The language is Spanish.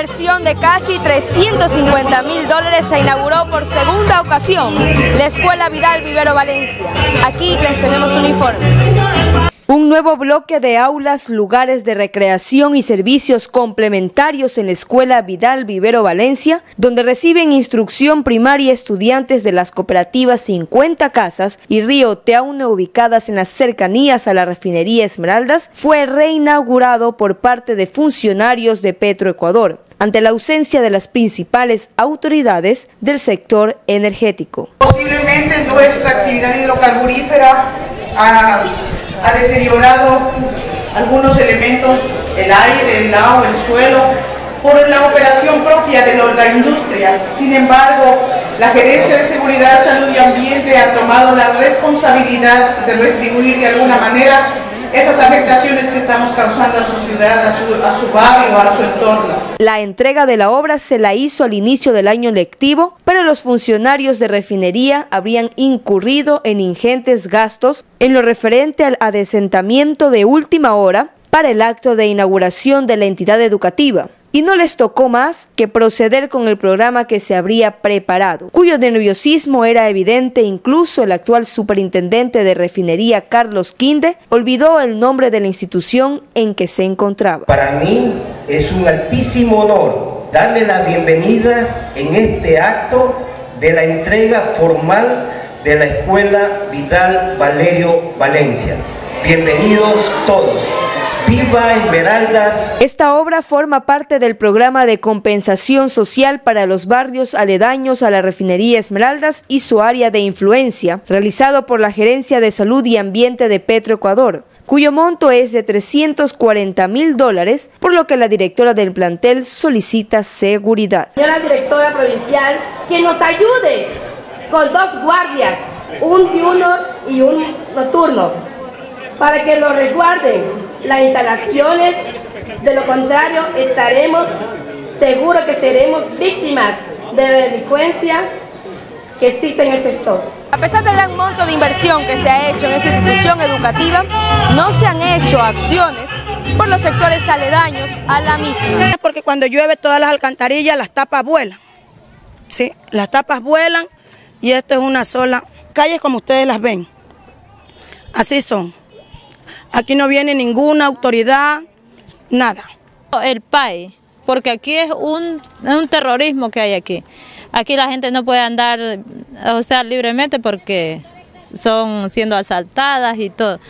inversión de casi 350 mil dólares se inauguró por segunda ocasión la Escuela Vidal Vivero Valencia. Aquí les tenemos un informe. Un nuevo bloque de aulas, lugares de recreación y servicios complementarios en la Escuela Vidal Vivero Valencia, donde reciben instrucción primaria estudiantes de las cooperativas 50 Casas y Río Teaune ubicadas en las cercanías a la refinería Esmeraldas, fue reinaugurado por parte de funcionarios de Petroecuador ante la ausencia de las principales autoridades del sector energético. Posiblemente nuestra actividad hidrocarburífera ha ha deteriorado algunos elementos, el aire, el agua, el suelo, por la operación propia de la industria. Sin embargo, la Gerencia de Seguridad, Salud y Ambiente ha tomado la responsabilidad de retribuir de alguna manera esas afectaciones que estamos causando a su ciudad, a su, a su barrio, a su entorno. La entrega de la obra se la hizo al inicio del año lectivo, pero los funcionarios de refinería habrían incurrido en ingentes gastos en lo referente al adesentamiento de última hora para el acto de inauguración de la entidad educativa y no les tocó más que proceder con el programa que se habría preparado, cuyo nerviosismo era evidente incluso el actual superintendente de refinería Carlos Quinde olvidó el nombre de la institución en que se encontraba. Para mí es un altísimo honor darle las bienvenidas en este acto de la entrega formal de la Escuela Vidal Valerio Valencia. Bienvenidos todos. ¡Viva Esmeraldas! Esta obra forma parte del programa de compensación social para los barrios aledaños a la refinería Esmeraldas y su área de influencia, realizado por la Gerencia de Salud y Ambiente de Petroecuador cuyo monto es de 340 mil dólares, por lo que la directora del plantel solicita seguridad. Señora directora provincial, que nos ayude con dos guardias, un diurno y un nocturno, para que lo resguarden las instalaciones, de lo contrario estaremos seguros que seremos víctimas de la delincuencia que existe en el sector. A pesar del gran monto de inversión que se ha hecho en esta institución educativa, no se han hecho acciones por los sectores aledaños a la misma. Porque cuando llueve todas las alcantarillas, las tapas vuelan. Sí, las tapas vuelan y esto es una sola calle como ustedes las ven. Así son. Aquí no viene ninguna autoridad, nada. El PAE, porque aquí es un, un terrorismo que hay aquí. Aquí la gente no puede andar, o sea, libremente porque son siendo asaltadas y todo.